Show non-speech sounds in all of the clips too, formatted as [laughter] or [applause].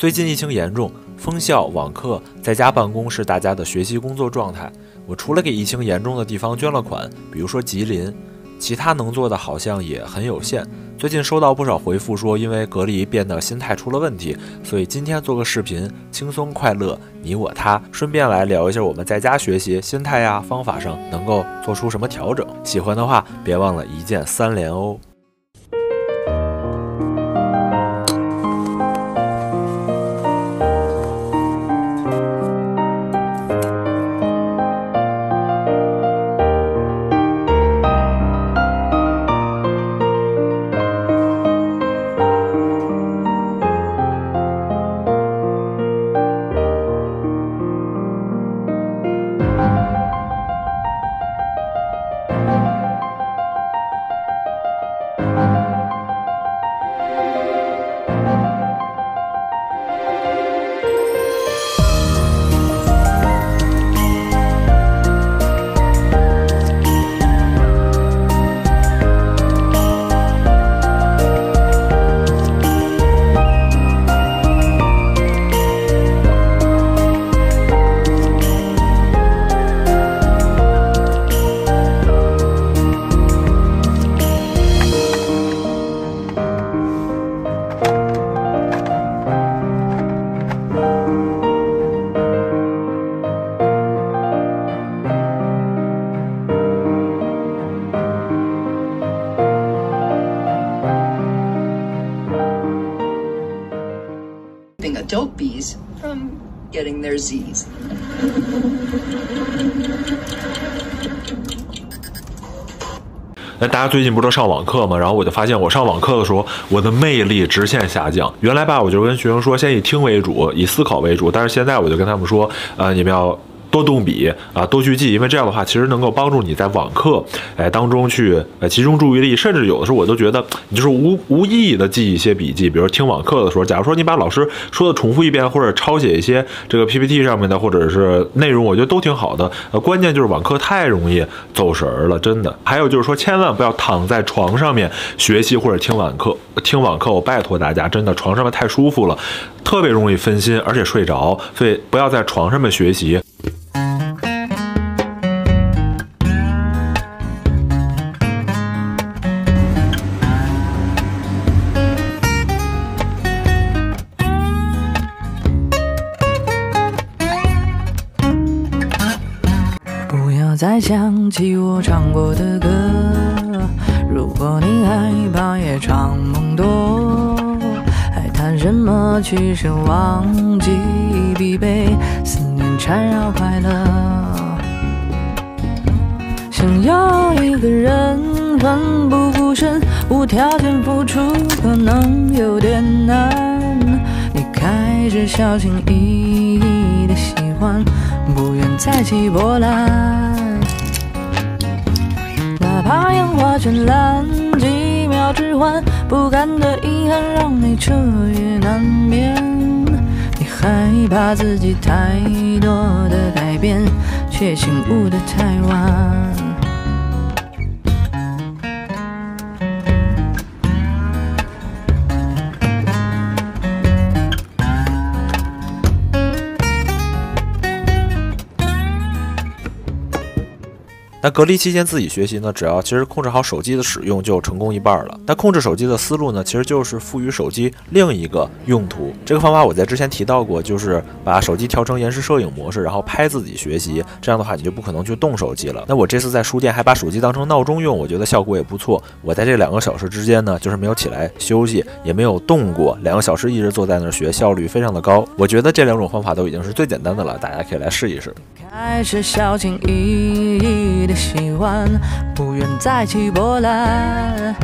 最近疫情严重，封校、网课、在家办公是大家的学习工作状态。我除了给疫情严重的地方捐了款，比如说吉林，其他能做的好像也很有限。最近收到不少回复说，因为隔离变得心态出了问题，所以今天做个视频，轻松快乐，你我他，顺便来聊一下我们在家学习心态呀，方法上能够做出什么调整。喜欢的话，别忘了一键三连哦。Bees from getting their Z's. [laughs] 那大家最近不都上网课吗？然后我就发现，我上网课的时候，我的魅力直线下降。原来吧，我就跟学生说，先以听为主，以思考为主。但是现在我就跟他们说，呃，你们要。多动笔啊，多去记，因为这样的话，其实能够帮助你在网课哎当中去呃集中注意力，甚至有的时候我都觉得你就是无无意义的记一些笔记，比如听网课的时候，假如说你把老师说的重复一遍，或者抄写一些这个 PPT 上面的或者是内容，我觉得都挺好的。呃，关键就是网课太容易走神儿了，真的。还有就是说，千万不要躺在床上面学习或者听网课，听网课我拜托大家，真的床上面太舒服了，特别容易分心，而且睡着，所以不要在床上面学习。再想起我唱过的歌，如果你害怕夜长梦多，还谈什么去奢忘记疲惫，思念缠绕快乐。想要一个人奋不顾身，无条件付出，可能有点难。你开始小心翼翼的喜欢，再起波澜。哪怕烟花绚烂，几秒之欢，不甘的遗憾让你彻夜难眠。你害怕自己太多的改变，却醒悟的太晚。那隔离期间自己学习呢？只要其实控制好手机的使用，就成功一半了。那控制手机的思路呢？其实就是赋予手机另一个用途。这个方法我在之前提到过，就是把手机调成延时摄影模式，然后拍自己学习。这样的话，你就不可能去动手机了。那我这次在书店还把手机当成闹钟用，我觉得效果也不错。我在这两个小时之间呢，就是没有起来休息，也没有动过，两个小时一直坐在那儿学，效率非常的高。我觉得这两种方法都已经是最简单的了，大家可以来试一试。开始小心翼翼的喜欢，不愿再起波澜。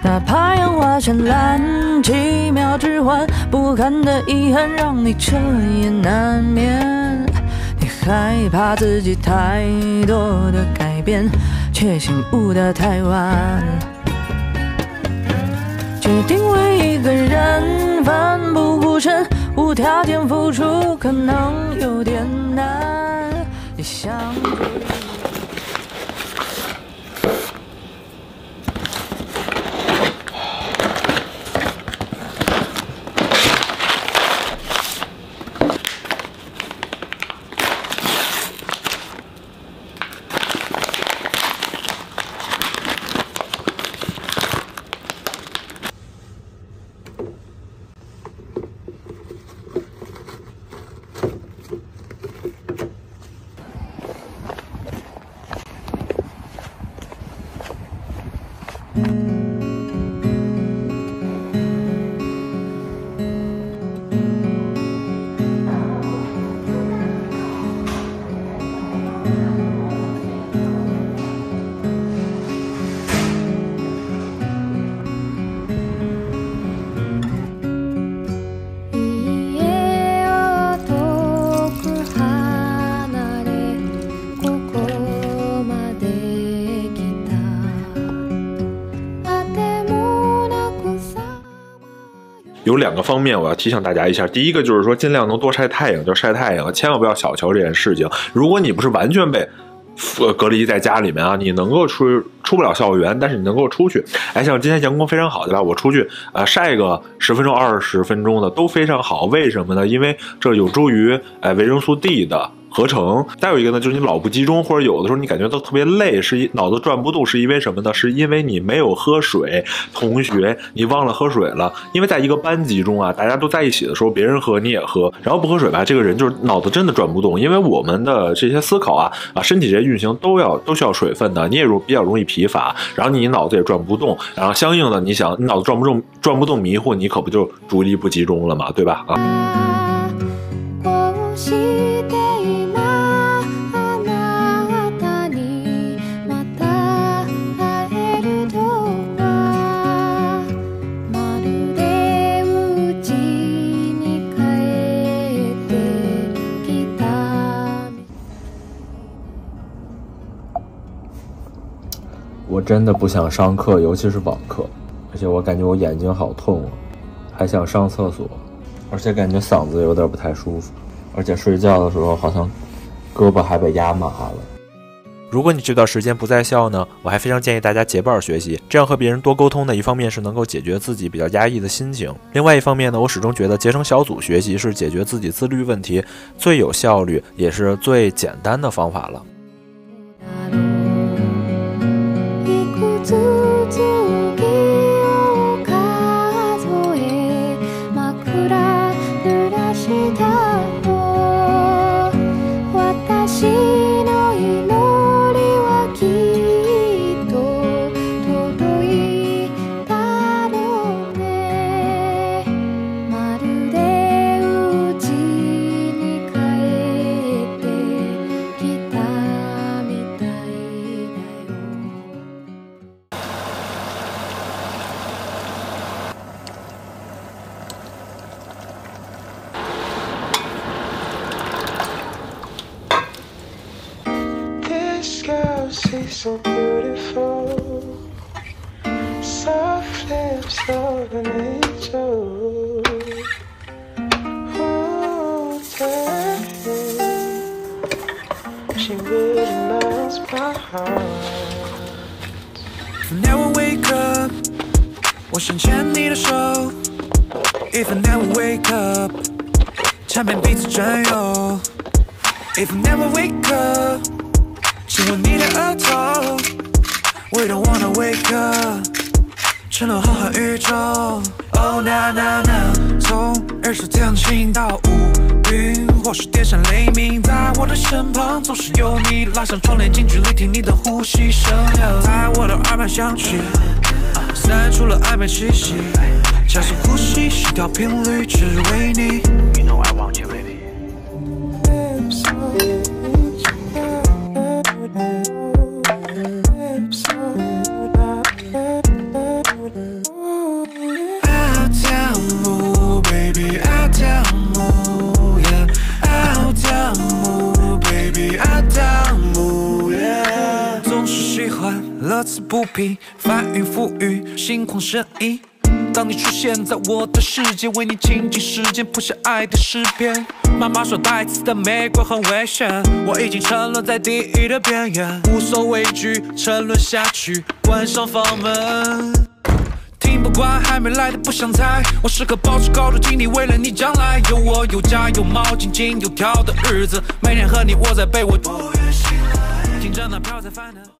哪怕烟花绚烂，几秒之欢，不堪的遗憾让你彻夜难眠。你害怕自己太多的改变，却醒悟的太晚。决定为一个人奋不顾身。无条件付出可能有点难，想。两个方面我要提醒大家一下，第一个就是说尽量能多晒太阳就晒太阳，千万不要小瞧这件事情。如果你不是完全被呃隔离在家里面啊，你能够出出不了校园，但是你能够出去。哎，像今天阳光非常好，对吧？我出去呃晒个十分钟、二十分钟的都非常好。为什么呢？因为这有助于哎维生素 D 的。合成，再有一个呢，就是你脑不集中，或者有的时候你感觉到特别累，是一脑子转不动，是因为什么呢？是因为你没有喝水。同学，你忘了喝水了。因为在一个班级中啊，大家都在一起的时候，别人喝你也喝，然后不喝水吧，这个人就是脑子真的转不动。因为我们的这些思考啊啊，身体这些运行都要都需要水分的，你也容比较容易疲乏，然后你脑子也转不动，然后相应的你想你脑子转不动转不动迷糊，你可不就注意力不集中了嘛，对吧？啊。真的不想上课，尤其是网课，而且我感觉我眼睛好痛啊，还想上厕所，而且感觉嗓子有点不太舒服，而且睡觉的时候好像胳膊还被压麻了。如果你这段时间不在校呢，我还非常建议大家结伴学习，这样和别人多沟通呢，一方面是能够解决自己比较压抑的心情，另外一方面呢，我始终觉得结成小组学习是解决自己自律问题最有效率也是最简单的方法了。自己。she's so beautiful. Soft lips of an angel. Oh, damn. She really melts my heart. If I never wake up, 我想牵你的手。If I never wake up，缠遍彼此占有。If I never wake up。 亲吻你的额头，We don't wanna wake up，沉沦浩瀚宇宙。Oh na na na，从日出天晴到乌云，或是电闪雷鸣，在我的身旁总是有你。拉上窗帘，近距离听你的呼吸声，在我的耳畔响起，散出了暧昧气息，加速呼吸，心跳频率只为你。You know I want you, 此不疲，翻云覆雨，心旷神怡。当你出现在我的世界，为你倾尽时间谱下爱的诗篇。妈妈说带刺的玫瑰很危险，我已经沉沦在地狱的边缘，无所畏惧，沉沦下去，关上房门。听不惯还没来的不想猜，我时刻保持高度警惕，为了你将来有我有家有猫井井有条的日子，每天和你窝在被窝，不愿醒来，听着那飘在烦恼。